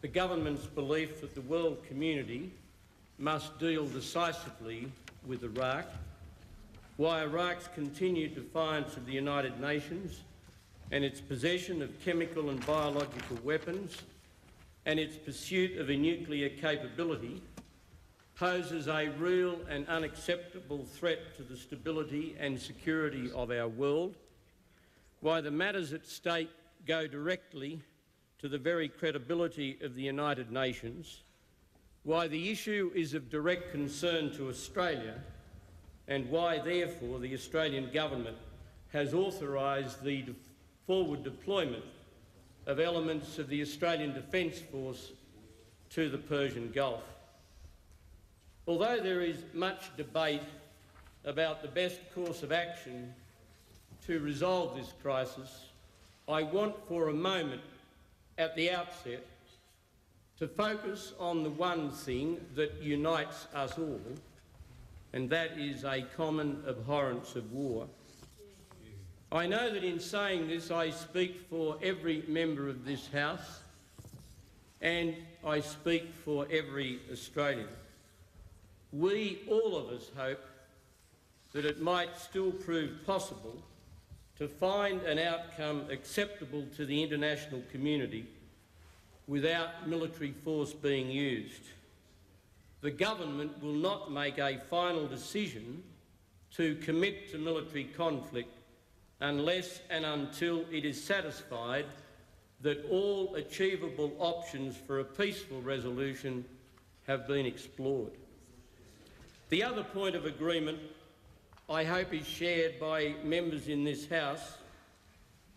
the government's belief that the world community must deal decisively with Iraq, why Iraq's continued defiance of the United Nations and its possession of chemical and biological weapons and its pursuit of a nuclear capability poses a real and unacceptable threat to the stability and security of our world, why the matters at stake go directly to the very credibility of the United Nations, why the issue is of direct concern to Australia, and why, therefore, the Australian Government has authorised the de- forward deployment of elements of the Australian Defence Force to the Persian Gulf. Although there is much debate about the best course of action to resolve this crisis, I want for a moment at the outset to focus on the one thing that unites us all, and that is a common abhorrence of war. I know that in saying this, I speak for every member of this House and I speak for every Australian. We, all of us, hope that it might still prove possible to find an outcome acceptable to the international community without military force being used. The government will not make a final decision to commit to military conflict unless and until it is satisfied that all achievable options for a peaceful resolution have been explored. The other point of agreement I hope is shared by members in this House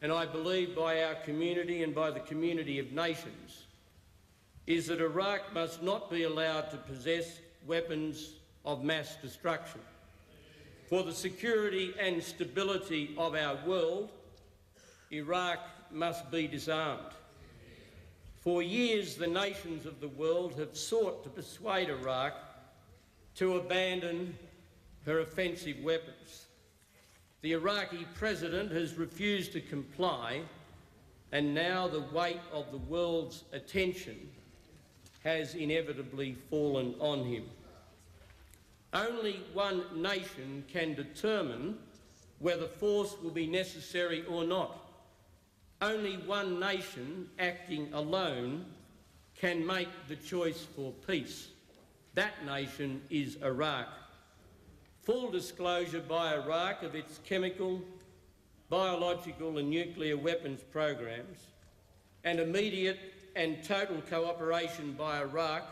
and I believe by our community and by the community of nations is that Iraq must not be allowed to possess weapons of mass destruction. For the security and stability of our world, Iraq must be disarmed. For years, the nations of the world have sought to persuade Iraq to abandon her offensive weapons. The Iraqi president has refused to comply, and now the weight of the world's attention has inevitably fallen on him. Only one nation can determine whether force will be necessary or not. Only one nation acting alone can make the choice for peace. That nation is Iraq. Full disclosure by Iraq of its chemical, biological, and nuclear weapons programs, and immediate and total cooperation by Iraq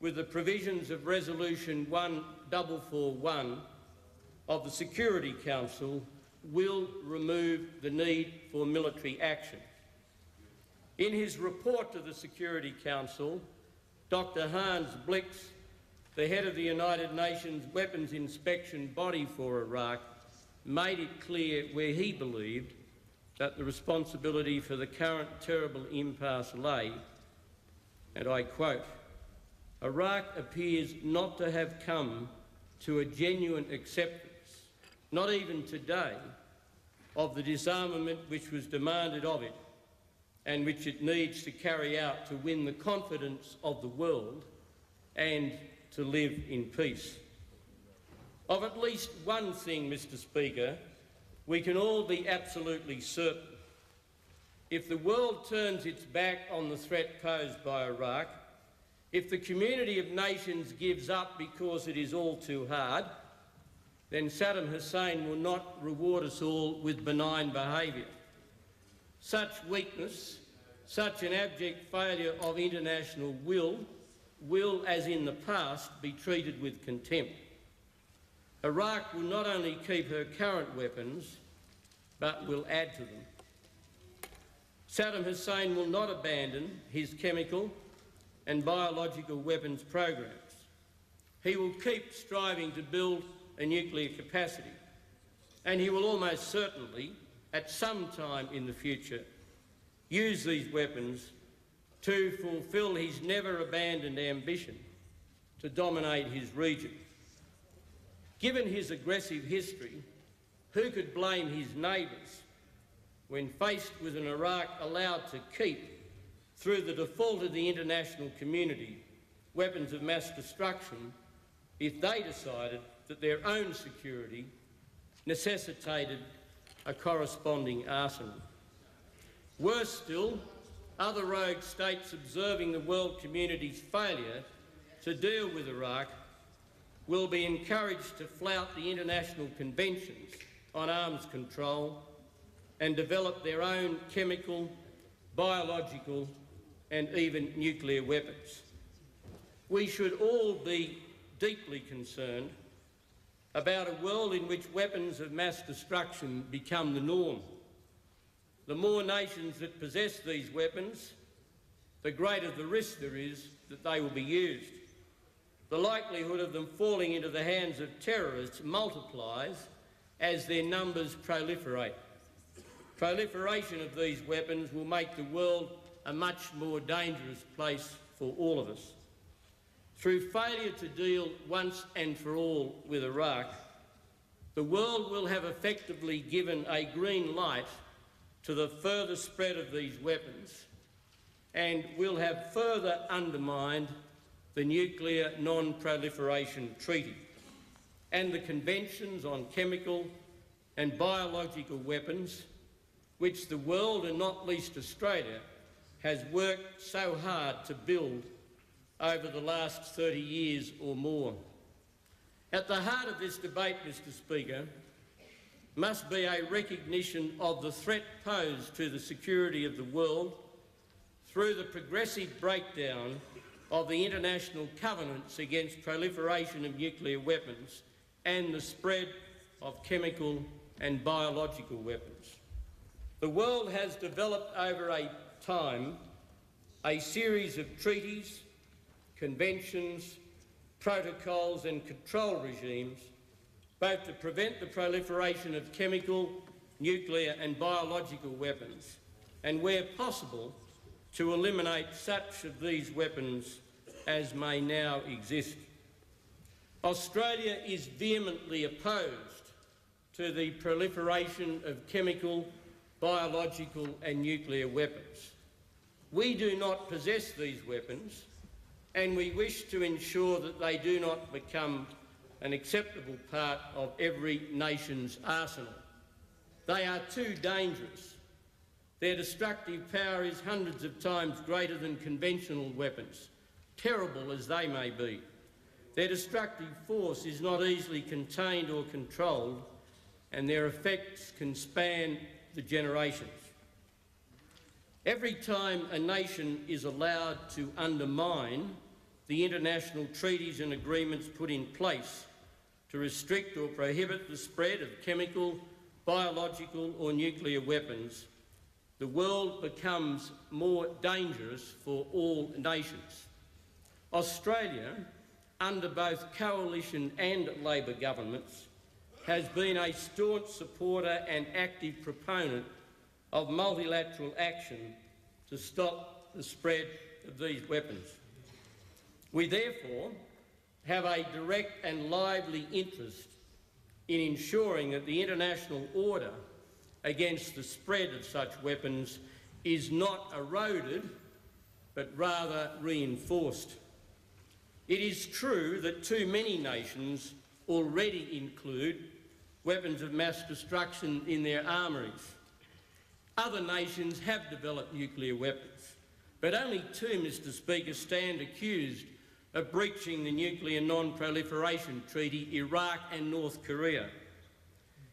with the provisions of Resolution 1441 of the Security Council will remove the need for military action. In his report to the Security Council, Dr Hans Blix, the head of the United Nations Weapons Inspection Body for Iraq, made it clear where he believed that the responsibility for the current terrible impasse lay, and I quote, Iraq appears not to have come to a genuine acceptance, not even today, of the disarmament which was demanded of it and which it needs to carry out to win the confidence of the world and to live in peace. Of at least one thing, Mr Speaker, we can all be absolutely certain. If the world turns its back on the threat posed by Iraq, if the community of nations gives up because it is all too hard, then Saddam Hussein will not reward us all with benign behaviour. Such weakness, such an abject failure of international will, will, as in the past, be treated with contempt. Iraq will not only keep her current weapons, but will add to them. Saddam Hussein will not abandon his chemical and biological weapons programs. He will keep striving to build a nuclear capacity, and he will almost certainly, at some time in the future, use these weapons to fulfil his never abandoned ambition to dominate his region. Given his aggressive history, who could blame his neighbours when faced with an Iraq allowed to keep through the default of the international community, weapons of mass destruction if they decided that their own security necessitated a corresponding arsenal. Worse still, other rogue states observing the world community's failure to deal with Iraq will be encouraged to flout the international conventions on arms control and develop their own chemical, biological and even nuclear weapons. We should all be deeply concerned about a world in which weapons of mass destruction become the norm. The more nations that possess these weapons, the greater the risk there is that they will be used. The likelihood of them falling into the hands of terrorists multiplies as their numbers proliferate. Proliferation of these weapons will make the world a much more dangerous place for all of us. Through failure to deal once and for all with Iraq, the world will have effectively given a green light to the further spread of these weapons and will have further undermined the Nuclear Non-Proliferation Treaty and the conventions on chemical and biological weapons which the world, and not least Australia, has worked so hard to build over the last 30 years or more. At the heart of this debate, Mr Speaker, must be a recognition of the threat posed to the security of the world through the progressive breakdown of the international covenants against proliferation of nuclear weapons and the spread of chemical and biological weapons. The world has developed over a time a series of treaties, conventions, protocols and control regimes both to prevent the proliferation of chemical, nuclear and biological weapons and, where possible, to eliminate such of these weapons as may now exist. Australia is vehemently opposed to the proliferation of chemical, biological and nuclear weapons. We do not possess these weapons and we wish to ensure that they do not become an acceptable part of every nation's arsenal. They are too dangerous. Their destructive power is hundreds of times greater than conventional weapons, terrible as they may be. Their destructive force is not easily contained or controlled, and their effects can span the generations. Every time a nation is allowed to undermine the international treaties and agreements put in place to restrict or prohibit the spread of chemical, biological or nuclear weapons, the world becomes more dangerous for all nations. Australia, under both coalition and Labor governments, has been a staunch supporter and active proponent of multilateral action to stop the spread of these weapons. We therefore have a direct and lively interest in ensuring that the international order against the spread of such weapons is not eroded but rather reinforced. It is true that too many nations already include weapons of mass destruction in their armories. Other nations have developed nuclear weapons, but only two, Mr Speaker, stand accused of breaching the Nuclear Non-Proliferation Treaty, Iraq and North Korea.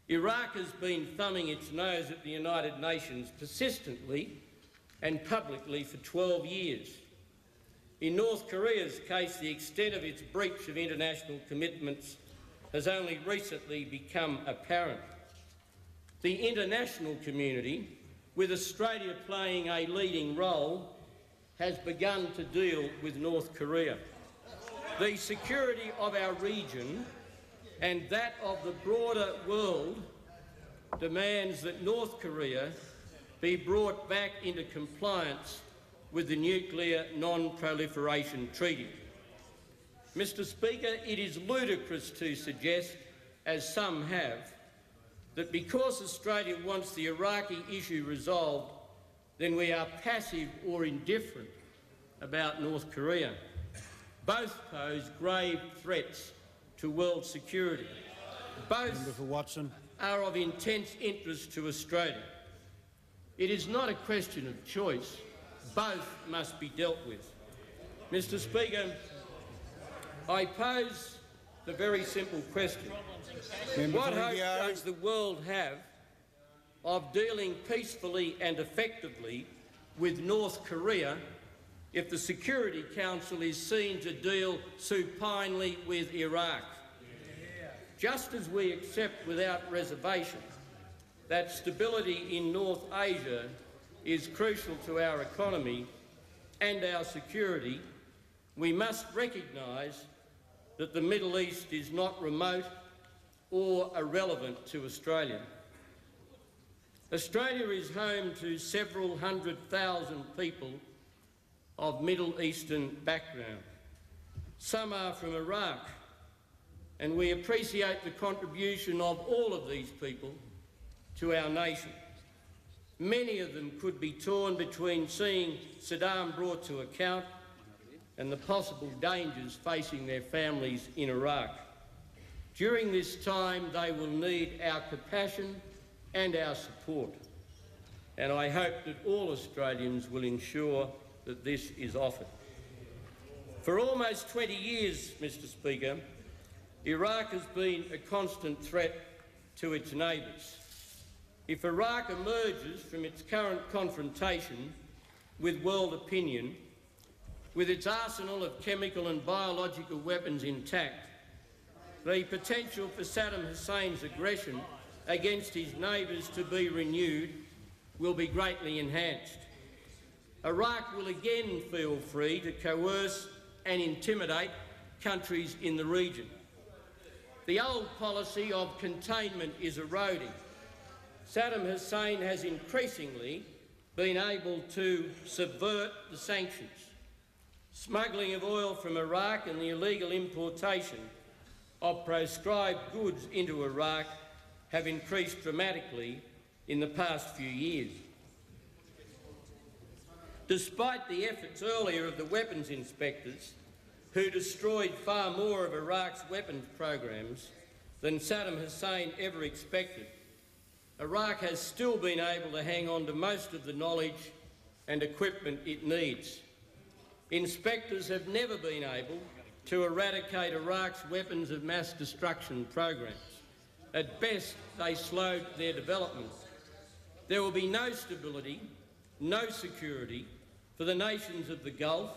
Iraq has been thumbing its nose at the United Nations persistently and publicly for 12 years. In North Korea's case, the extent of its breach of international commitments has only recently become apparent. The international community, with Australia playing a leading role, has begun to deal with North Korea. The security of our region and that of the broader world demands that North Korea be brought back into compliance with the Nuclear Non-Proliferation Treaty. Mr Speaker, it is ludicrous to suggest, as some have, that because Australia wants the Iraqi issue resolved, then we are passive or indifferent about North Korea. Both pose grave threats to world security. Both Watson. are of intense interest to Australia. It is not a question of choice. Both must be dealt with. Mr Speaker, I pose the very simple question. What hope does the world have of dealing peacefully and effectively with North Korea if the Security Council is seen to deal supinely with Iraq? Just as we accept without reservation that stability in North Asia is crucial to our economy and our security, we must recognise that the Middle East is not remote or irrelevant to Australia. Australia is home to several hundred thousand people of Middle Eastern background. Some are from Iraq, and we appreciate the contribution of all of these people to our nation. Many of them could be torn between seeing Saddam brought to account and the possible dangers facing their families in Iraq. During this time, they will need our compassion and our support. And I hope that all Australians will ensure that this is offered. For almost 20 years, Mr Speaker, Iraq has been a constant threat to its neighbours. If Iraq emerges from its current confrontation with world opinion, with its arsenal of chemical and biological weapons intact, the potential for Saddam Hussein's aggression against his neighbours to be renewed will be greatly enhanced. Iraq will again feel free to coerce and intimidate countries in the region. The old policy of containment is eroding. Saddam Hussein has increasingly been able to subvert the sanctions. Smuggling of oil from Iraq and the illegal importation of proscribed goods into Iraq have increased dramatically in the past few years. Despite the efforts earlier of the weapons inspectors, who destroyed far more of Iraq's weapons programs than Saddam Hussein ever expected, Iraq has still been able to hang on to most of the knowledge and equipment it needs. Inspectors have never been able to eradicate Iraq's weapons of mass destruction programs. At best, they slowed their development. There will be no stability, no security for the nations of the Gulf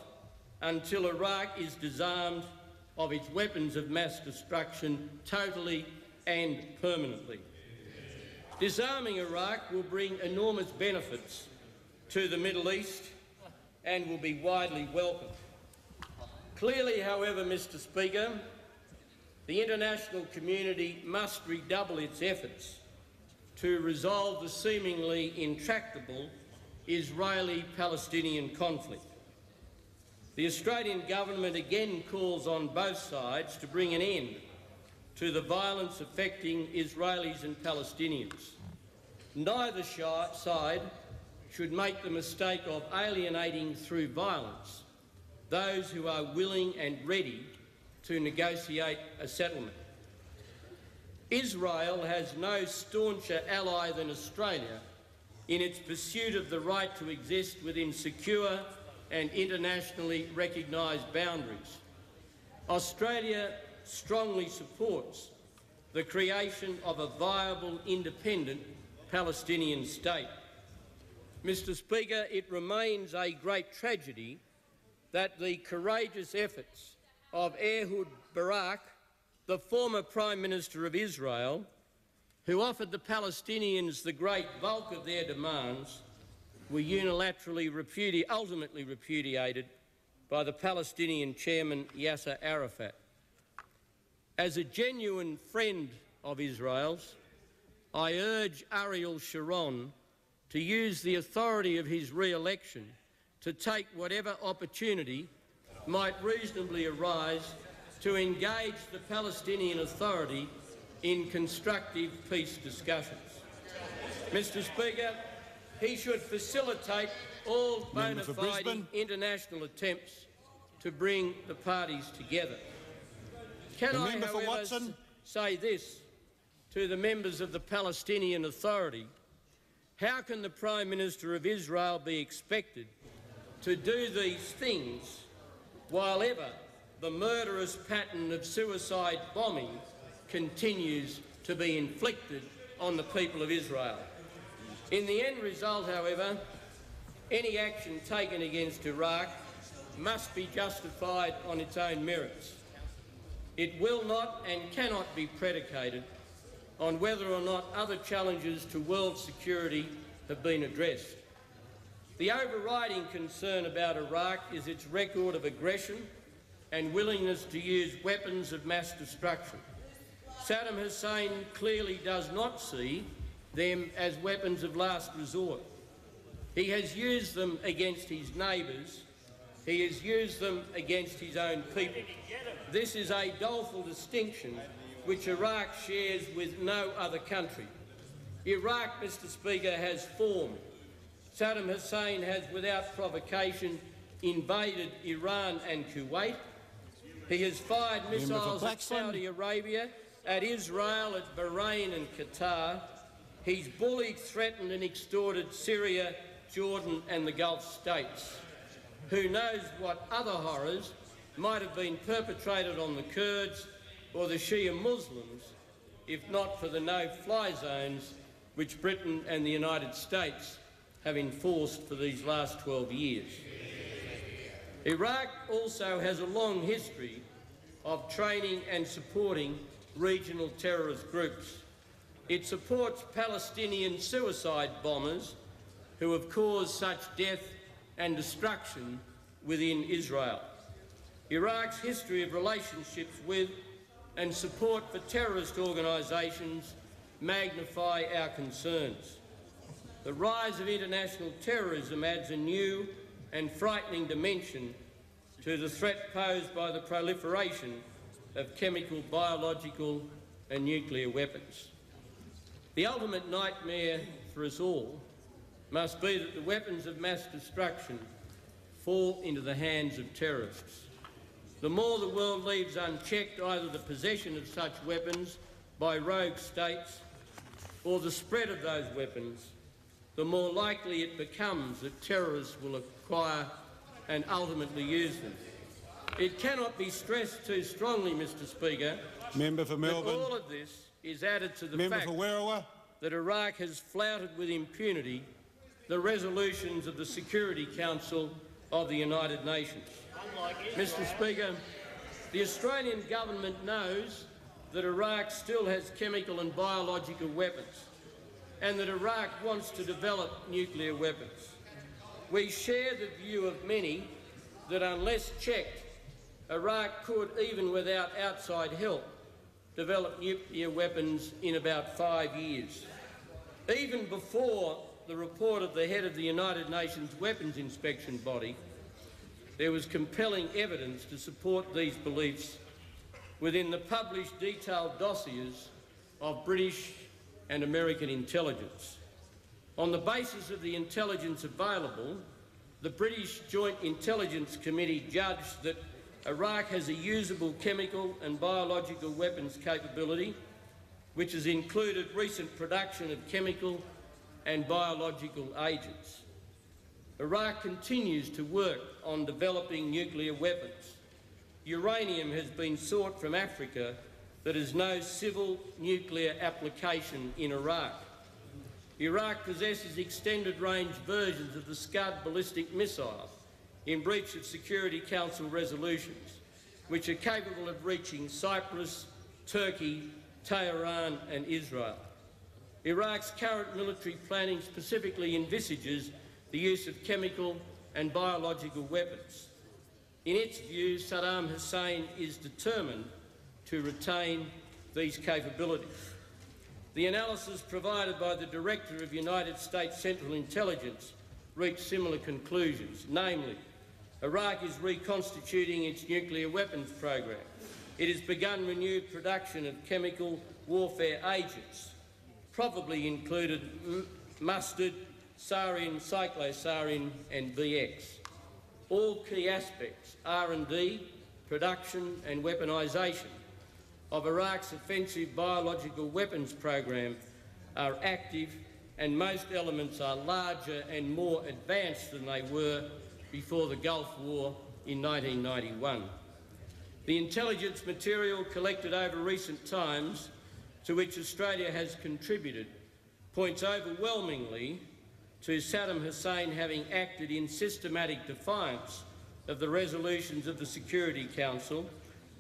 until Iraq is disarmed of its weapons of mass destruction totally and permanently. Disarming Iraq will bring enormous benefits to the Middle East and will be widely welcomed. Clearly, however, Mr Speaker, the international community must redouble its efforts to resolve the seemingly intractable Israeli-Palestinian conflict. The Australian government again calls on both sides to bring an end to the violence affecting Israelis and Palestinians. Neither side should make the mistake of alienating through violence those who are willing and ready to negotiate a settlement. Israel has no stauncher ally than Australia in its pursuit of the right to exist within secure and internationally recognised boundaries. Australia strongly supports the creation of a viable, independent Palestinian state. Mr Speaker, it remains a great tragedy that the courageous efforts of Ehud Barak, the former Prime Minister of Israel, who offered the Palestinians the great bulk of their demands, were unilaterally repudi- ultimately repudiated by the Palestinian chairman Yasser Arafat. As a genuine friend of Israel's, I urge Ariel Sharon to use the authority of his re-election to take whatever opportunity might reasonably arise to engage the Palestinian Authority in constructive peace discussions. Mr Speaker, he should facilitate all bona fide international attempts to bring the parties together. Can The I, member for however, Watson. say this to the members of the Palestinian Authority? How can the Prime Minister of Israel be expected to do these things while ever the murderous pattern of suicide bombing continues to be inflicted on the people of Israel? In the end result, however, any action taken against Iraq must be justified on its own merits. It will not and cannot be predicated on whether or not other challenges to world security have been addressed. The overriding concern about Iraq is its record of aggression and willingness to use weapons of mass destruction. Saddam Hussein clearly does not see them as weapons of last resort. He has used them against his neighbours. He has used them against his own people. This is a doleful distinction which Iraq shares with no other country. Iraq, Mr Speaker, has formed. Saddam Hussein has, without provocation, invaded Iran and Kuwait. He has fired missiles at Saudi Arabia, at Israel, at Bahrain and Qatar. He's bullied, threatened and extorted Syria, Jordan and the Gulf states. Who knows what other horrors might have been perpetrated on the Kurds or the Shia Muslims if not for the no-fly zones which Britain and the United States have enforced for these last 12 years. Iraq also has a long history of training and supporting regional terrorist groups. It supports Palestinian suicide bombers who have caused such death and destruction within Israel. Iraq's history of relationships with and support for terrorist organisations magnify our concerns. The rise of international terrorism adds a new and frightening dimension to the threat posed by the proliferation of chemical, biological and nuclear weapons. The ultimate nightmare for us all must be that the weapons of mass destruction fall into the hands of terrorists. The more the world leaves unchecked either the possession of such weapons by rogue states or the spread of those weapons, the more likely it becomes that terrorists will acquire and ultimately use them. It cannot be stressed too strongly, Mr Speaker, Member for that Melbourne. all of this is added to the Member fact for Werriwa. that Iraq has flouted with impunity the resolutions of the Security Council of the United Nations. Mr Speaker, the Australian government knows that Iraq still has chemical and biological weapons and that Iraq wants to develop nuclear weapons. We share the view of many that unless checked, Iraq could, even without outside help, develop nuclear weapons in about five years. Even before the report of the head of the United Nations Weapons Inspection Body, there was compelling evidence to support these beliefs within the published detailed dossiers of British and American intelligence. On the basis of the intelligence available, the British Joint Intelligence Committee judged that Iraq has a usable chemical and biological weapons capability, which has included recent production of chemical and biological agents. Iraq continues to work on developing nuclear weapons. Uranium has been sought from Africa that has no civil nuclear application in Iraq. Iraq possesses extended range versions of the Scud ballistic missile in breach of Security Council resolutions, which are capable of reaching Cyprus, Turkey, Tehran and Israel. Iraq's current military planning specifically envisages the use of chemical and biological weapons. In its view, Saddam Hussein is determined to retain these capabilities. The analysis provided by the Director of United States Central Intelligence reached similar conclusions, namely, Iraq is reconstituting its nuclear weapons program. It has begun renewed production of chemical warfare agents, probably included mustard, sarin, cyclosarin and VX. All key aspects, R&D, production and weaponisation of Iraq's offensive biological weapons program are active and most elements are larger and more advanced than they were before the Gulf War in 1991. The intelligence material collected over recent times to which Australia has contributed points overwhelmingly to Saddam Hussein having acted in systematic defiance of the resolutions of the Security Council,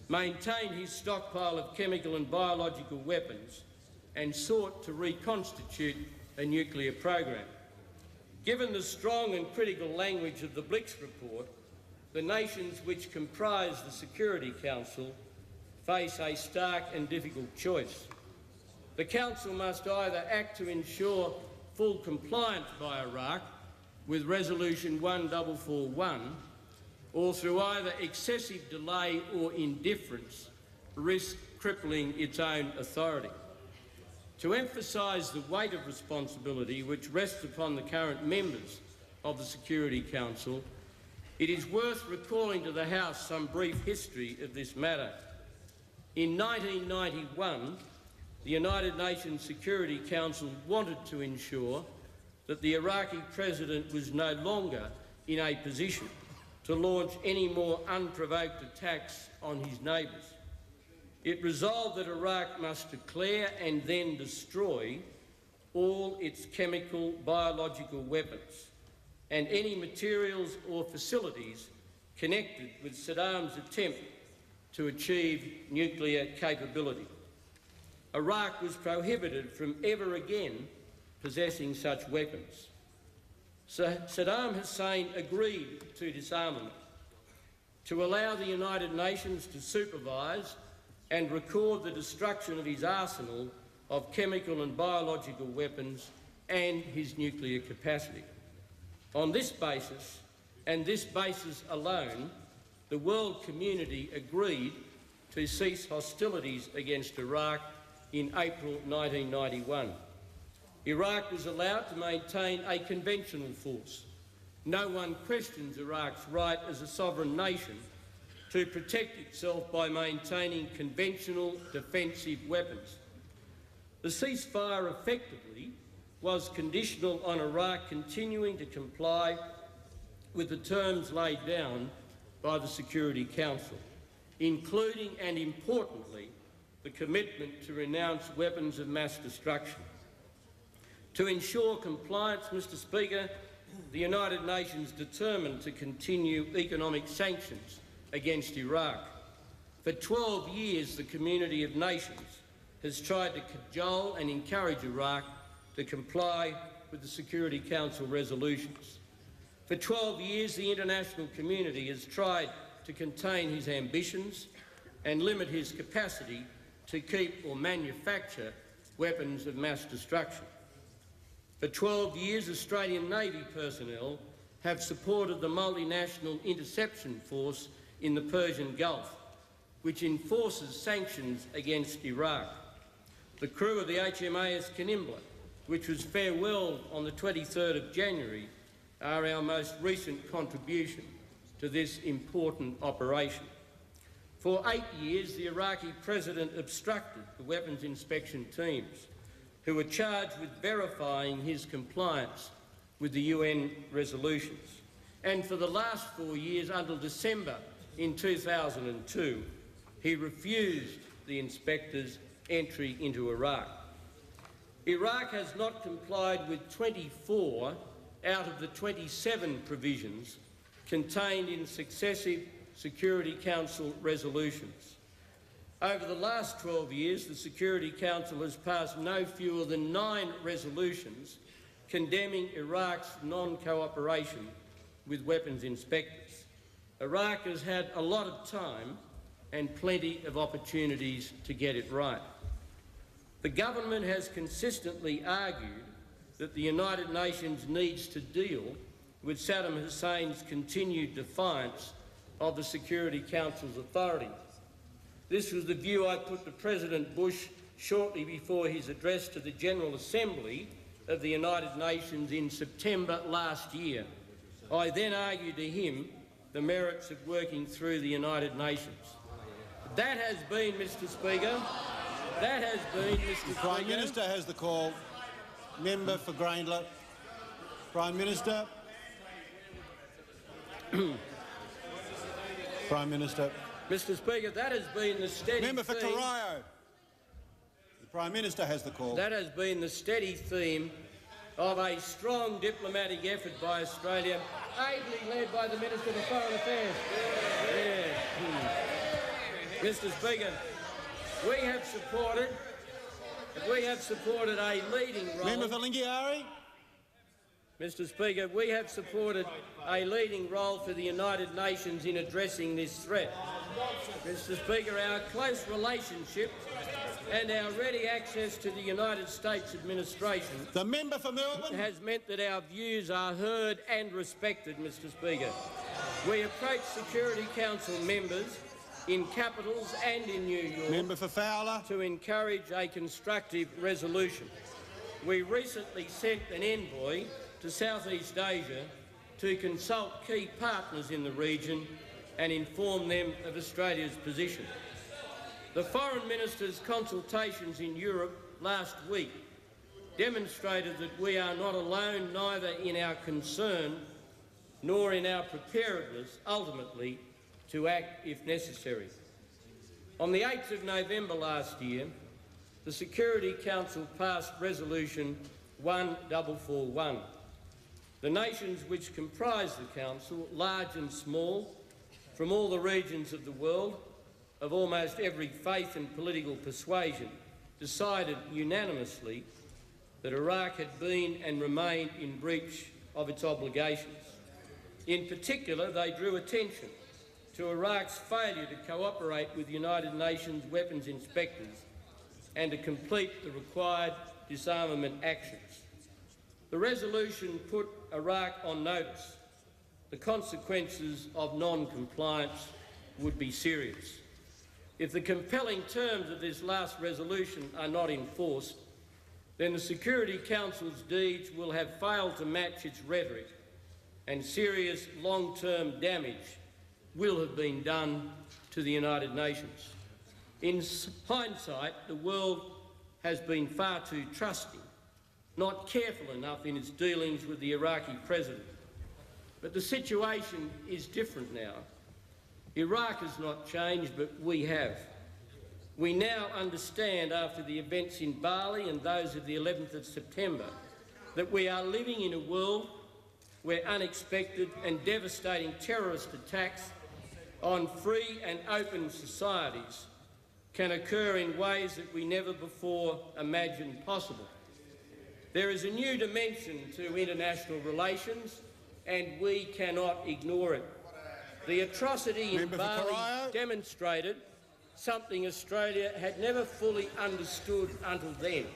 maintained his stockpile of chemical and biological weapons, and sought to reconstitute a nuclear program. Given the strong and critical language of the Blix report, the nations which comprise the Security Council face a stark and difficult choice. The Council must either act to ensure full compliance by Iraq with Resolution 1441 or through either excessive delay or indifference risk crippling its own authority. To emphasise the weight of responsibility which rests upon the current members of the Security Council, it is worth recalling to the House some brief history of this matter. In 1991, the United Nations Security Council wanted to ensure that the Iraqi president was no longer in a position to launch any more unprovoked attacks on his neighbours. It resolved that Iraq must declare and then destroy all its chemical, biological weapons and any materials or facilities connected with Saddam's attempt to achieve nuclear capability. Iraq was prohibited from ever again possessing such weapons. Saddam Hussein agreed to disarmament, to allow the United Nations to supervise and record the destruction of his arsenal of chemical and biological weapons and his nuclear capacity. On this basis, and this basis alone, the world community agreed to cease hostilities against Iraq in April 1991. Iraq was allowed to maintain a conventional force. No one questions Iraq's right as a sovereign nation to protect itself by maintaining conventional defensive weapons. The ceasefire effectively was conditional on Iraq continuing to comply with the terms laid down by the Security Council, including and importantly the commitment to renounce weapons of mass destruction. To ensure compliance, Mr Speaker, the United Nations determined to continue economic sanctions against Iraq. For 12 years, the community of nations has tried to cajole and encourage Iraq to comply with the Security Council resolutions. For 12 years, the international community has tried to contain his ambitions and limit his capacity to keep or manufacture weapons of mass destruction. For 12 years, Australian Navy personnel have supported the multinational interception force in the Persian Gulf, which enforces sanctions against Iraq. The crew of the HMAS Kanimbla, which was farewelled on the 23rd of January, are our most recent contribution to this important operation. For eight years, the Iraqi president obstructed the weapons inspection teams who were charged with verifying his compliance with the UN resolutions. And for the last four years, until December in 2002, he refused the inspectors' entry into Iraq. Iraq has not complied with 24 out of the 27 provisions contained in successive Security Council resolutions. Over the last 12 years, the Security Council has passed no fewer than nine resolutions condemning Iraq's non-cooperation with weapons inspectors. Iraq has had a lot of time and plenty of opportunities to get it right. The government has consistently argued that the United Nations needs to deal with Saddam Hussein's continued defiance of the Security Council's authority. This was the view I put to President Bush shortly before his address to the General Assembly of the United Nations in September last year. I then argued to him the merits of working through the United Nations. That has been, Mr Speaker, that has been, Mr The Prime Speaker, Minister has the call. Member for Grayndler. Prime Minister. Prime Minister. Mr Speaker, that has been the steady Member for theme. Corio. The Prime Minister has the call. That has been the steady theme of a strong diplomatic effort by Australia, ably led by the Minister for Foreign Affairs. Yeah. Hmm. Mr Speaker, we have supported we have supported a leading role. Member for Lingiari. Mr Speaker, we have supported a leading role for the United Nations in addressing this threat. Mr Speaker, our close relationship and our ready access to the United States administration The member for Melbourne. has meant that our views are heard and respected, Mr Speaker. We approach Security Council members in capitals and in New York Member for Fowler. to encourage a constructive resolution. We recently sent an envoy to Southeast Asia to consult key partners in the region and inform them of Australia's position. The Foreign Minister's consultations in Europe last week demonstrated that we are not alone neither in our concern nor in our preparedness ultimately to act if necessary. On the 8th of November last year, the Security Council passed Resolution 1441. The nations which comprise the Council, large and small, from all the regions of the world, of almost every faith and political persuasion, decided unanimously that Iraq had been and remained in breach of its obligations. In particular, they drew attention to Iraq's failure to cooperate with United Nations weapons inspectors and to complete the required disarmament actions. The resolution put Iraq on notice. The consequences of non-compliance would be serious. If the compelling terms of this last resolution are not enforced, then the Security Council's deeds will have failed to match its rhetoric and serious long-term damage will have been done to the United Nations. In hindsight, the world has been far too trusting, not careful enough in its dealings with the Iraqi president. But the situation is different now. Iraq has not changed, but we have. We now understand, after the events in Bali and those of the 11th of September, that we are living in a world where unexpected and devastating terrorist attacks on free and open societies can occur in ways that we never before imagined possible. There is a new dimension to international relations, and we cannot ignore it. The atrocity in Member Bali demonstrated something Australia had never fully understood until then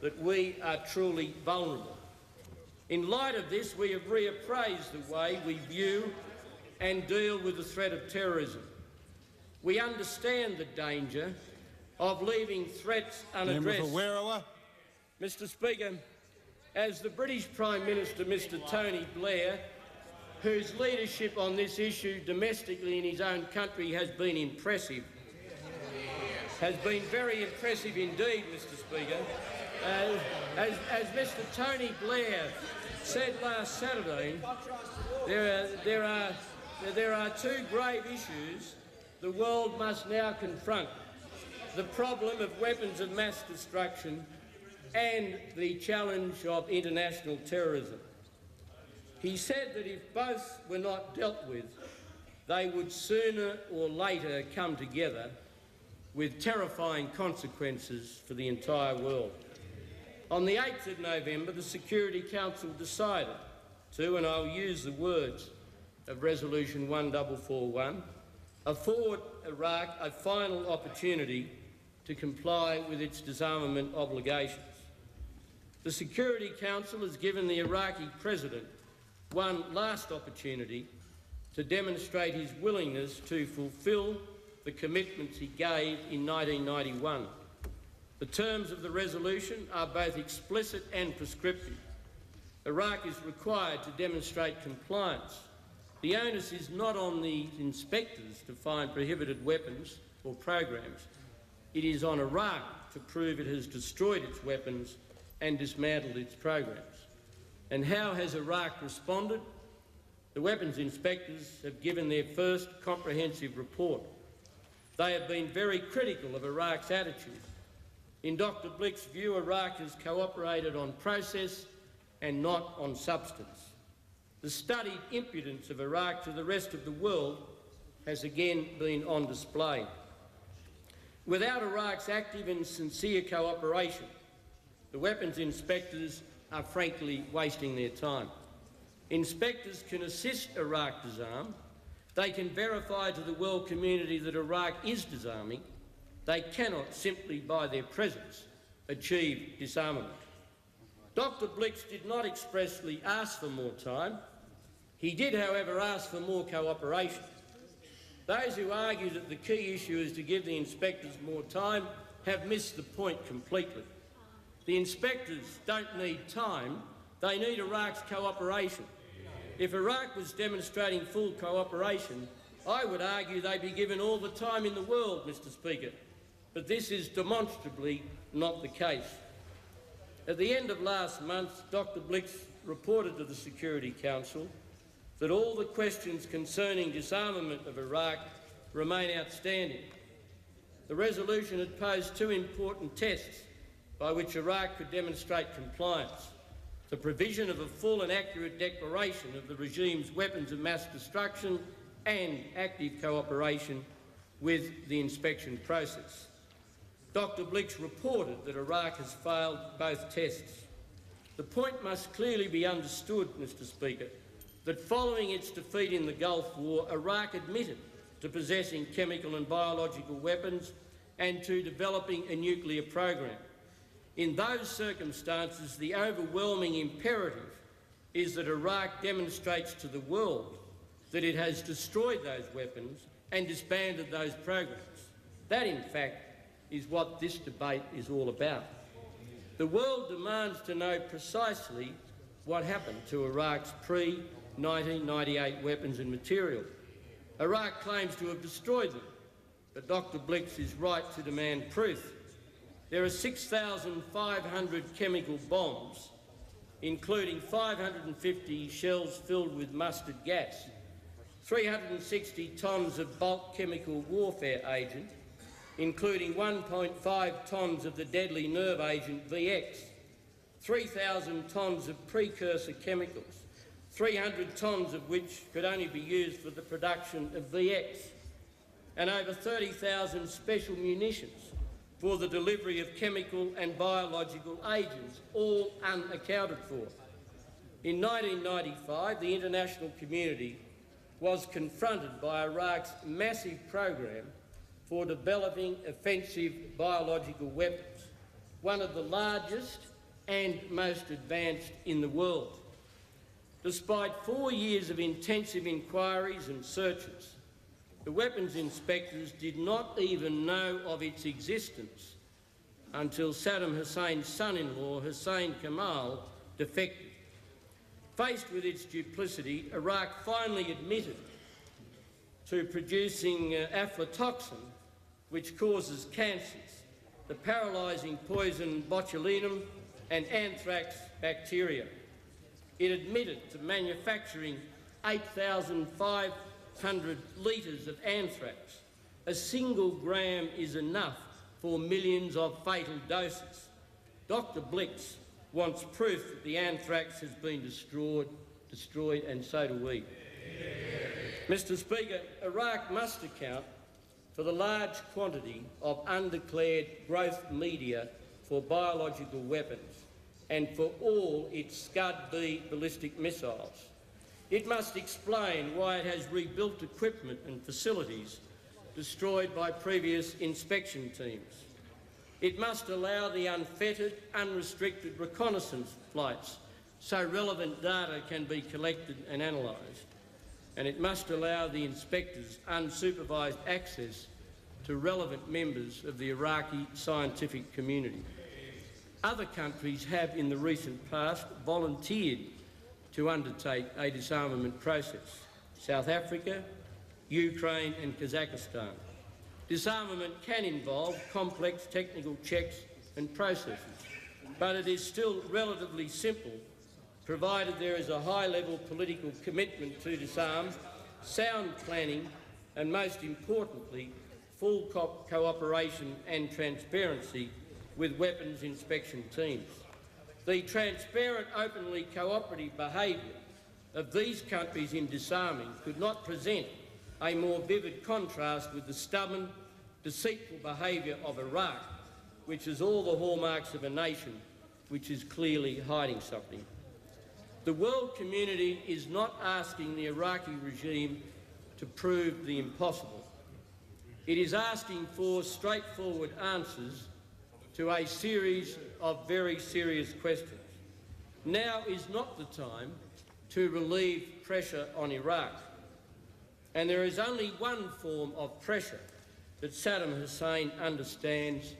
that we are truly vulnerable. In light of this, we have reappraised the way we view and deal with the threat of terrorism. We understand the danger of leaving threats unaddressed. Mr Speaker, as the British Prime Minister, Mr Tony Blair, whose leadership on this issue domestically in his own country has been impressive, has been very impressive indeed, Mr Speaker. Uh, as, as Mr Tony Blair said last Saturday, there are, there, are, there are two grave issues the world must now confront. The problem of weapons of mass destruction and the challenge of international terrorism. He said that if both were not dealt with, they would sooner or later come together with terrifying consequences for the entire world. On the 8th of November, the Security Council decided to, and I'll use the words of Resolution 1441, afford Iraq a final opportunity to comply with its disarmament obligations. The Security Council has given the Iraqi president one last opportunity to demonstrate his willingness to fulfil the commitments he gave in 1991. The terms of the resolution are both explicit and prescriptive. Iraq is required to demonstrate compliance. The onus is not on the inspectors to find prohibited weapons or programs. It is on Iraq to prove it has destroyed its weapons and dismantled its programs. And how has Iraq responded? The weapons inspectors have given their first comprehensive report. They have been very critical of Iraq's attitude. In Dr Blix's view, Iraq has cooperated on process and not on substance. The studied impudence of Iraq to the rest of the world has again been on display. Without Iraq's active and sincere cooperation, the weapons inspectors are frankly wasting their time. Inspectors can assist Iraq disarm. They can verify to the world community that Iraq is disarming. They cannot simply, by their presence, achieve disarmament. Dr Blix did not expressly ask for more time. He did, however, ask for more cooperation. Those who argue that the key issue is to give the inspectors more time have missed the point completely. The inspectors don't need time, they need Iraq's cooperation. If Iraq was demonstrating full cooperation, I would argue they'd be given all the time in the world, Mr Speaker. But this is demonstrably not the case. At the end of last month, Dr Blix reported to the Security Council that all the questions concerning disarmament of Iraq remain outstanding. The resolution had posed two important tests by which Iraq could demonstrate compliance the provision of a full and accurate declaration of the regime's weapons of mass destruction and active cooperation with the inspection process. Dr Blix reported that Iraq has failed both tests. The point must clearly be understood, Mr Speaker, that following its defeat in the Gulf War, Iraq admitted to possessing chemical and biological weapons and to developing a nuclear program. In those circumstances, the overwhelming imperative is that Iraq demonstrates to the world that it has destroyed those weapons and disbanded those programs. That, in fact, is what this debate is all about. The world demands to know precisely what happened to Iraq's pre 1998 weapons and material. Iraq claims to have destroyed them, but Dr Blix is right to demand proof. There are 6,500 chemical bombs, including 550 shells filled with mustard gas, 360 tonnes of bulk chemical warfare agent, including 1.5 tonnes of the deadly nerve agent VX, 3,000 tonnes of precursor chemicals, 300 tonnes of which could only be used for the production of VX, and over 30,000 special munitions for the delivery of chemical and biological agents, all unaccounted for. In 1995, the international community was confronted by Iraq's massive program for developing offensive biological weapons, one of the largest and most advanced in the world. Despite four years of intensive inquiries and searches, the weapons inspectors did not even know of its existence until Saddam Hussein's son-in-law, Hussein Kamal, defected. Faced with its duplicity, Iraq finally admitted to producing uh, aflatoxin, which causes cancers, the paralysing poison botulinum and anthrax bacteria it admitted to manufacturing 8,500 litres of anthrax. A single gram is enough for millions of fatal doses. Dr Blix wants proof that the anthrax has been destroyed, destroyed and so do we. Mr Speaker, Iraq must account for the large quantity of undeclared growth media for biological weapons and for all its Scud-B ballistic missiles. It must explain why it has rebuilt equipment and facilities destroyed by previous inspection teams. It must allow the unfettered, unrestricted reconnaissance flights so relevant data can be collected and analysed. And it must allow the inspectors unsupervised access to relevant members of the Iraqi scientific community. Other countries have in the recent past volunteered to undertake a disarmament process. South Africa, Ukraine and Kazakhstan. Disarmament can involve complex technical checks and processes, but it is still relatively simple provided there is a high-level political commitment to disarm, sound planning and, most importantly, full co cooperation and transparency with weapons inspection teams. The transparent, openly cooperative behaviour of these countries in disarming could not present a more vivid contrast with the stubborn, deceitful behaviour of Iraq, which is all the hallmarks of a nation which is clearly hiding something. The world community is not asking the Iraqi regime to prove the impossible. It is asking for straightforward answers to a series of very serious questions. Now is not the time to relieve pressure on Iraq. And there is only one form of pressure that Saddam Hussein understands,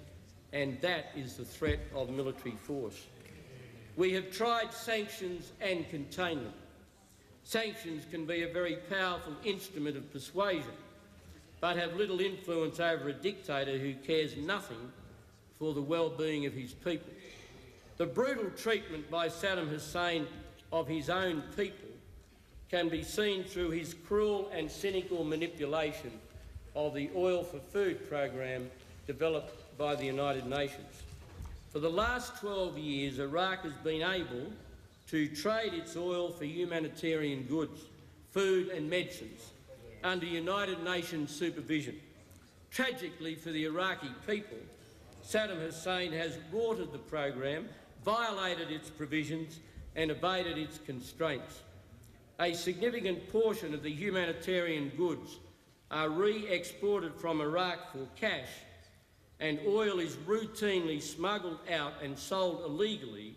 and that is the threat of military force. We have tried sanctions and containment. Sanctions can be a very powerful instrument of persuasion, but have little influence over a dictator who cares nothing for the well-being of his people. The brutal treatment by Saddam Hussein of his own people can be seen through his cruel and cynical manipulation of the Oil for Food program developed by the United Nations. For the last 12 years, Iraq has been able to trade its oil for humanitarian goods, food and medicines under United Nations supervision. Tragically for the Iraqi people, Saddam Hussein has watered the program, violated its provisions and evaded its constraints a significant portion of the humanitarian goods are re-exported from Iraq for cash and oil is routinely smuggled out and sold illegally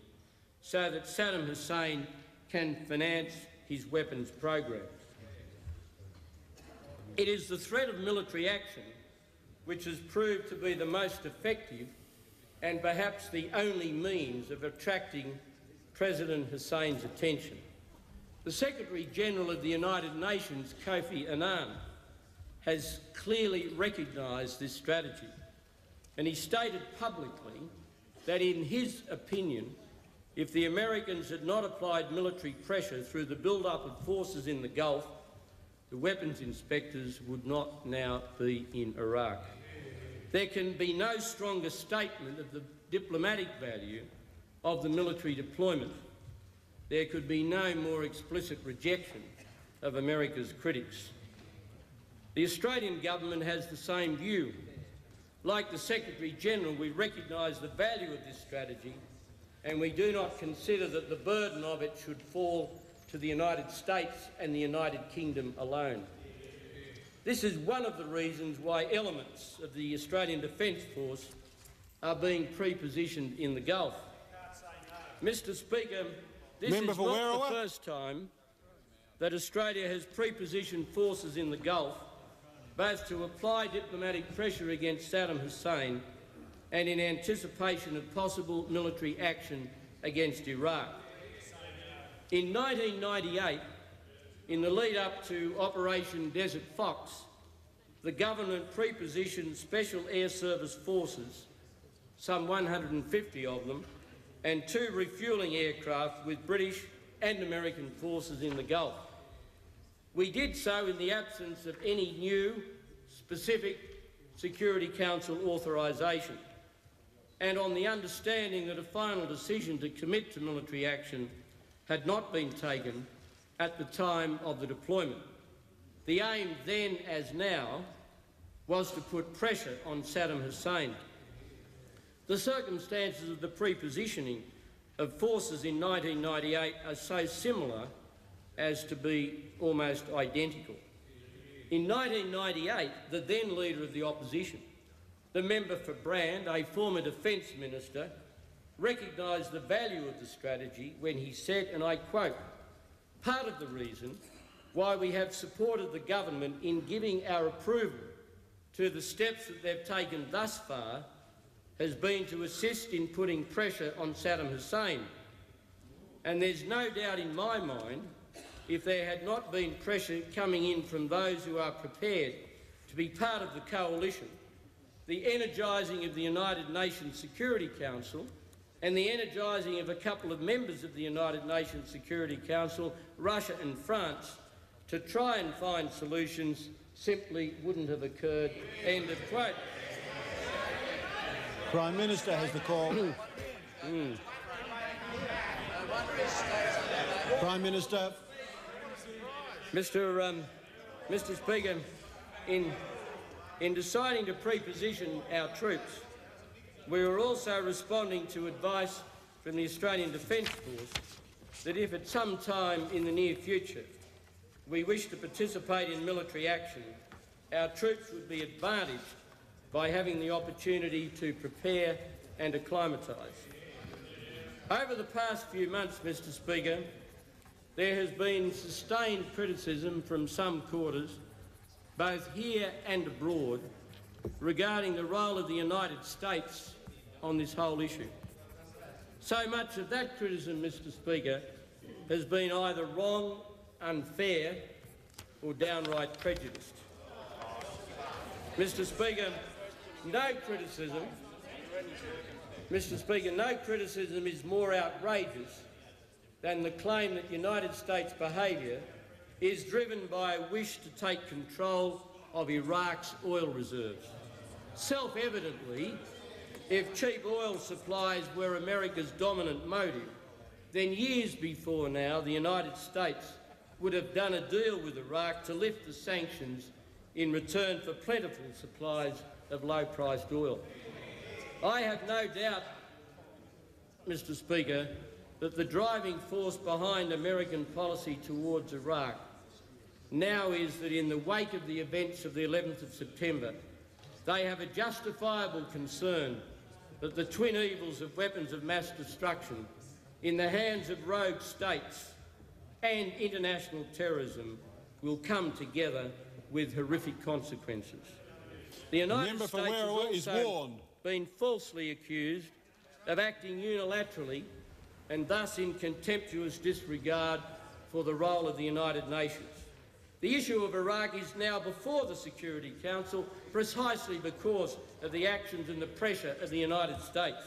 so that Saddam Hussein can finance his weapons program. It is the threat of military action which has proved to be the most effective and perhaps the only means of attracting President Hussein's attention. The Secretary General of the United Nations, Kofi Annan, has clearly recognised this strategy and he stated publicly that in his opinion, if the Americans had not applied military pressure through the build-up of forces in the Gulf, the weapons inspectors would not now be in Iraq. There can be no stronger statement of the diplomatic value of the military deployment there could be no more explicit rejection of America's critics. The Australian government has the same view. Like the Secretary-General, we recognise the value of this strategy and we do not consider that the burden of it should fall to the United States and the United Kingdom alone. This is one of the reasons why elements of the Australian Defence Force are being pre-positioned in the Gulf. Mr Speaker, this Member is not Werriwa? the first time that Australia has pre-positioned forces in the Gulf, both to apply diplomatic pressure against Saddam Hussein and in anticipation of possible military action against Iraq. In 1998, in the lead up to Operation Desert Fox, the government pre-positioned Special Air Service forces, some 150 of them, and two refuelling aircraft with British and American forces in the Gulf. We did so in the absence of any new, specific Security Council authorisation and on the understanding that a final decision to commit to military action had not been taken at the time of the deployment. The aim then, as now, was to put pressure on Saddam Hussein the circumstances of the pre-positioning of forces in 1998 are so similar as to be almost identical. In 1998, the then Leader of the Opposition, the member for Brand, a former Defence Minister, recognised the value of the strategy when he said, and I quote, part of the reason why we have supported the government in giving our approval to the steps that they've taken thus far has been to assist in putting pressure on Saddam Hussein. And there's no doubt in my mind, if there had not been pressure coming in from those who are prepared to be part of the coalition, the energising of the United Nations Security Council and the energising of a couple of members of the United Nations Security Council, Russia and France, to try and find solutions simply wouldn't have occurred. End of quote. Prime Minister has the call. Prime Minister. Mr. Um, Mr. Speaker, in, in deciding to pre-position our troops, we were also responding to advice from the Australian Defence Force that if at some time in the near future we wish to participate in military action, our troops would be advantaged by having the opportunity to prepare and acclimatise. Over the past few months, Mr Speaker, there has been sustained criticism from some quarters, both here and abroad, regarding the role of the United States on this whole issue. So much of that criticism, Mr Speaker, has been either wrong, unfair or downright prejudiced. Mr Speaker, no criticism, Mr Speaker, no criticism is more outrageous than the claim that United States behaviour is driven by a wish to take control of Iraq's oil reserves. Self-evidently, if cheap oil supplies were America's dominant motive, then years before now the United States would have done a deal with Iraq to lift the sanctions in return for plentiful supplies of low-priced oil. I have no doubt, Mr Speaker, that the driving force behind American policy towards Iraq now is that in the wake of the events of the 11th of September, they have a justifiable concern that the twin evils of weapons of mass destruction in the hands of rogue states and international terrorism will come together with horrific consequences. The United member States has also warned. been falsely accused of acting unilaterally and thus in contemptuous disregard for the role of the United Nations. The issue of Iraq is now before the Security Council precisely because of the actions and the pressure of the United States.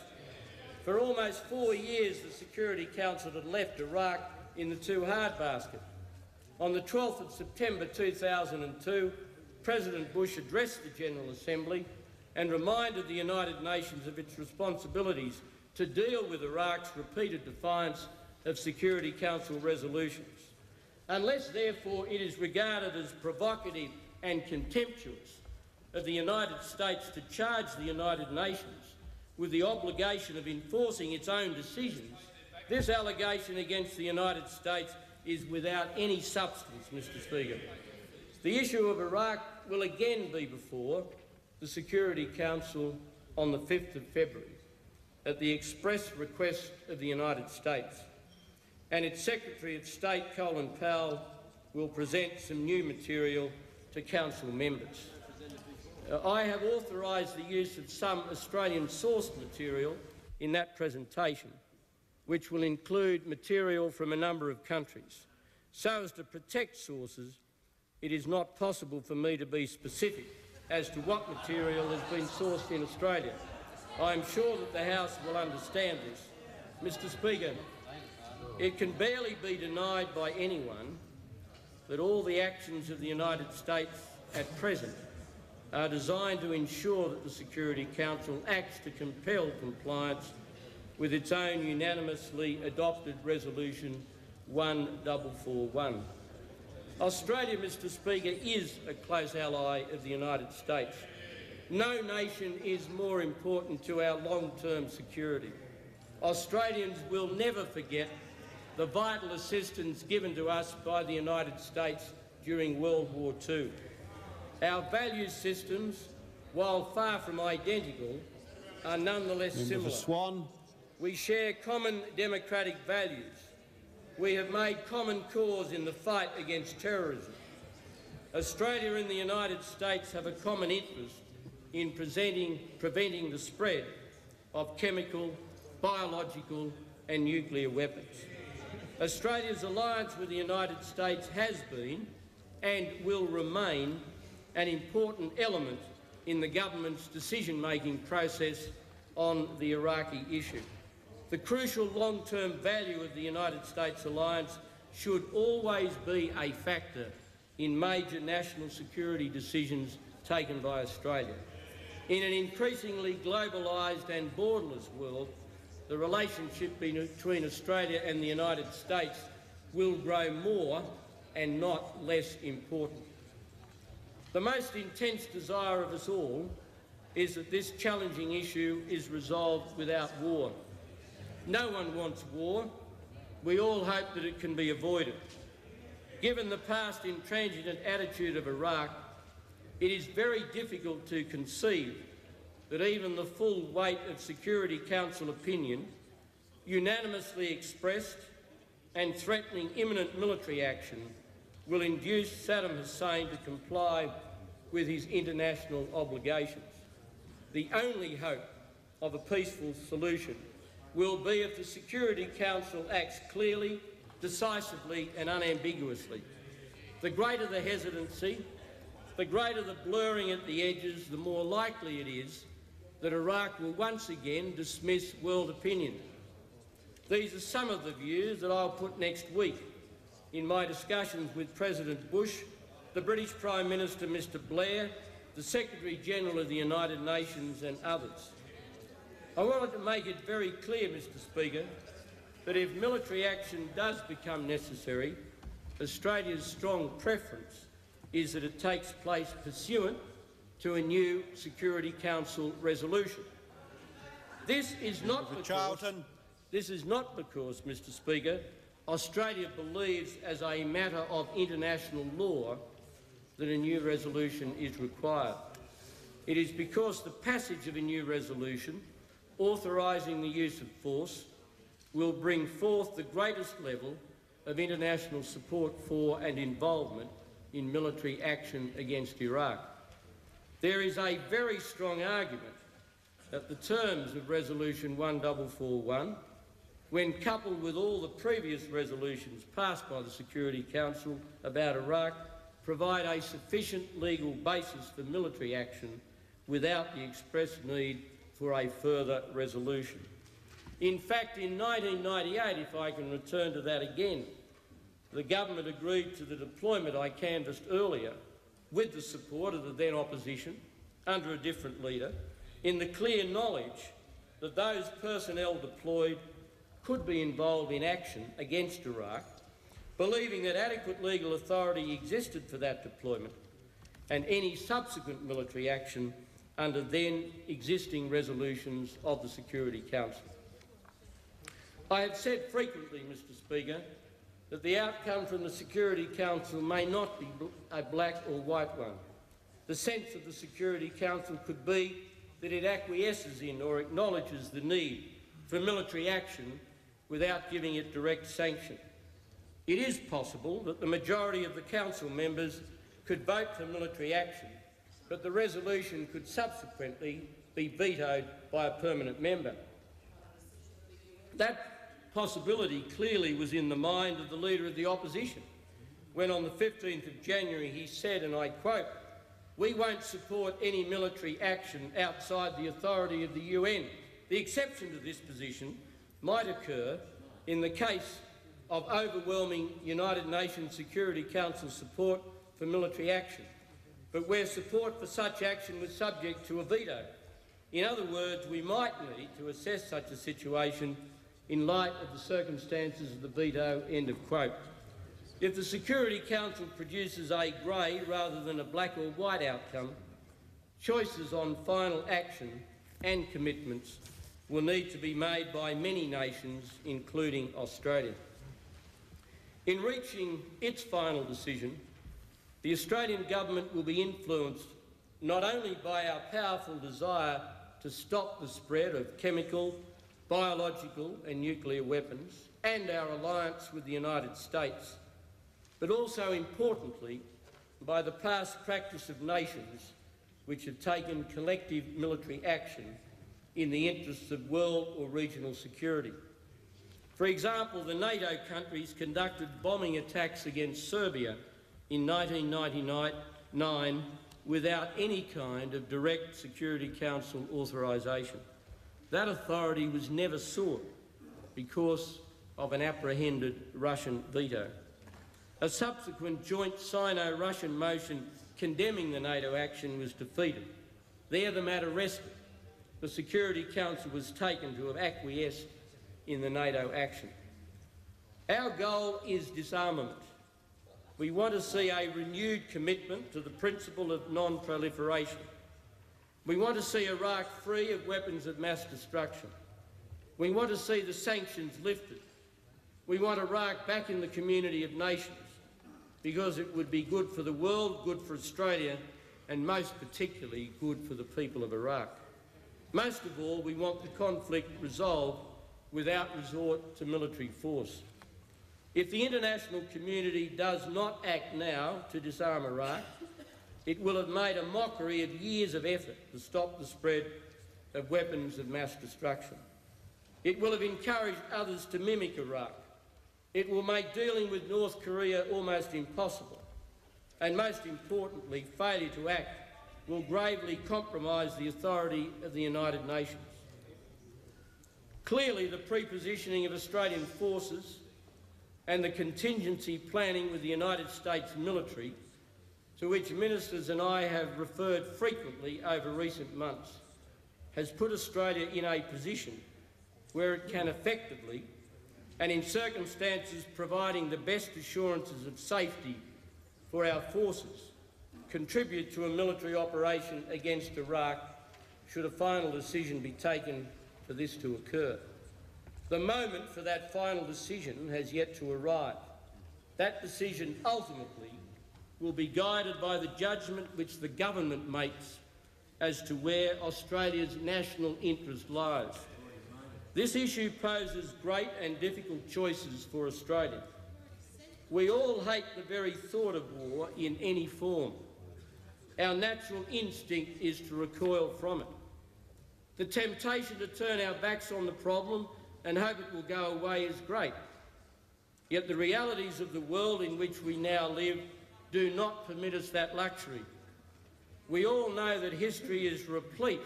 For almost four years, the Security Council had left Iraq in the too hard basket. On the 12th of September 2002, President Bush addressed the General Assembly and reminded the United Nations of its responsibilities to deal with Iraq's repeated defiance of Security Council resolutions. Unless, therefore, it is regarded as provocative and contemptuous of the United States to charge the United Nations with the obligation of enforcing its own decisions, this allegation against the United States is without any substance, Mr Speaker. The issue of Iraq will again be before the Security Council on the 5th of February at the express request of the United States. And its Secretary of State, Colin Powell, will present some new material to Council members. Uh, I have authorised the use of some Australian sourced material in that presentation, which will include material from a number of countries. So as to protect sources, it is not possible for me to be specific as to what material has been sourced in Australia. I am sure that the House will understand this. Mr Speaker, it can barely be denied by anyone that all the actions of the United States at present are designed to ensure that the Security Council acts to compel compliance with its own unanimously adopted resolution 1441. Australia, Mr Speaker, is a close ally of the United States. No nation is more important to our long-term security. Australians will never forget the vital assistance given to us by the United States during World War II. Our value systems, while far from identical, are nonetheless Member similar. Swan. We share common democratic values. We have made common cause in the fight against terrorism. Australia and the United States have a common interest in presenting, preventing the spread of chemical, biological and nuclear weapons. Australia's alliance with the United States has been and will remain an important element in the government's decision-making process on the Iraqi issue. The crucial long-term value of the United States alliance should always be a factor in major national security decisions taken by Australia. In an increasingly globalised and borderless world, the relationship between Australia and the United States will grow more and not less important. The most intense desire of us all is that this challenging issue is resolved without war. No one wants war. We all hope that it can be avoided. Given the past intransigent attitude of Iraq, it is very difficult to conceive that even the full weight of Security Council opinion, unanimously expressed and threatening imminent military action, will induce Saddam Hussein to comply with his international obligations. The only hope of a peaceful solution will be if the Security Council acts clearly, decisively and unambiguously. The greater the hesitancy, the greater the blurring at the edges, the more likely it is that Iraq will once again dismiss world opinion. These are some of the views that I'll put next week in my discussions with President Bush, the British Prime Minister Mr Blair, the Secretary-General of the United Nations and others. I wanted to make it very clear, Mr Speaker, that if military action does become necessary, Australia's strong preference is that it takes place pursuant to a new Security Council resolution. This is not because, Charlton. This is not because, Mr Speaker, Australia believes as a matter of international law that a new resolution is required. It is because the passage of a new resolution authorising the use of force will bring forth the greatest level of international support for and involvement in military action against Iraq. There is a very strong argument that the terms of Resolution 1441, when coupled with all the previous resolutions passed by the Security Council about Iraq, provide a sufficient legal basis for military action without the express need for a further resolution. In fact, in 1998, if I can return to that again, the government agreed to the deployment I canvassed earlier with the support of the then opposition under a different leader, in the clear knowledge that those personnel deployed could be involved in action against Iraq, believing that adequate legal authority existed for that deployment and any subsequent military action under then existing resolutions of the Security Council. I have said frequently, Mr Speaker, that the outcome from the Security Council may not be a black or white one. The sense of the Security Council could be that it acquiesces in or acknowledges the need for military action without giving it direct sanction. It is possible that the majority of the Council members could vote for military action, but the resolution could subsequently be vetoed by a permanent member. That possibility clearly was in the mind of the Leader of the Opposition when on the 15th of January he said, and I quote, we won't support any military action outside the authority of the UN. The exception to this position might occur in the case of overwhelming United Nations Security Council support for military action, but where support for such action was subject to a veto. In other words, we might need to assess such a situation in light of the circumstances of the veto, end of quote. If the Security Council produces a grey rather than a black or white outcome, choices on final action and commitments will need to be made by many nations, including Australia. In reaching its final decision, the Australian Government will be influenced not only by our powerful desire to stop the spread of chemical, biological and nuclear weapons, and our alliance with the United States, but also importantly by the past practice of nations which have taken collective military action in the interests of world or regional security. For example, the NATO countries conducted bombing attacks against Serbia in 1999 without any kind of direct Security Council authorisation. That authority was never sought because of an apprehended Russian veto. A subsequent joint Sino-Russian motion condemning the NATO action was defeated. There the matter rested. The Security Council was taken to have acquiesced in the NATO action. Our goal is disarmament. We want to see a renewed commitment to the principle of non-proliferation. We want to see Iraq free of weapons of mass destruction. We want to see the sanctions lifted. We want Iraq back in the community of nations because it would be good for the world, good for Australia, and most particularly good for the people of Iraq. Most of all, we want the conflict resolved without resort to military force. If the international community does not act now to disarm Iraq, it will have made a mockery of years of effort to stop the spread of weapons of mass destruction. It will have encouraged others to mimic Iraq. It will make dealing with North Korea almost impossible. And most importantly, failure to act will gravely compromise the authority of the United Nations. Clearly, the prepositioning of Australian forces and the contingency planning with the United States military, to which ministers and I have referred frequently over recent months, has put Australia in a position where it can effectively, and in circumstances providing the best assurances of safety for our forces, contribute to a military operation against Iraq should a final decision be taken for this to occur. The moment for that final decision has yet to arrive. That decision ultimately will be guided by the judgment which the government makes as to where Australia's national interest lies. This issue poses great and difficult choices for Australia. We all hate the very thought of war in any form. Our natural instinct is to recoil from it. The temptation to turn our backs on the problem and hope it will go away is great. Yet the realities of the world in which we now live do not permit us that luxury. We all know that history is replete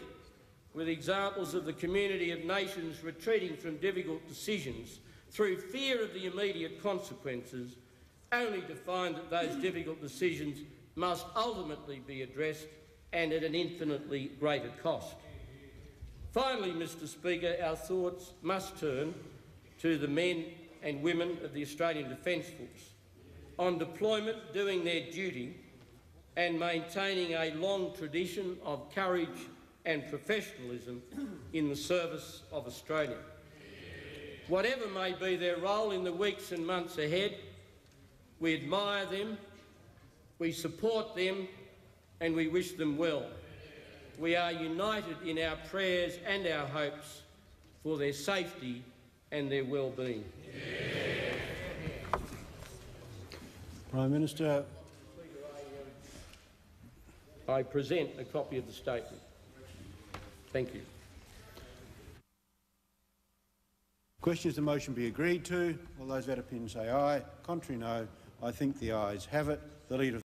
with examples of the community of nations retreating from difficult decisions through fear of the immediate consequences, only to find that those difficult decisions must ultimately be addressed and at an infinitely greater cost. Finally, Mr Speaker, our thoughts must turn to the men and women of the Australian Defence Force on deployment doing their duty and maintaining a long tradition of courage and professionalism in the service of Australia. Whatever may be their role in the weeks and months ahead, we admire them, we support them and we wish them well we are united in our prayers and our hopes for their safety and their well-being. Prime Minister. I present a copy of the statement. Thank you. Questions the motion be agreed to? All those that opinion say aye. Contrary no. I think the ayes have it. The Leader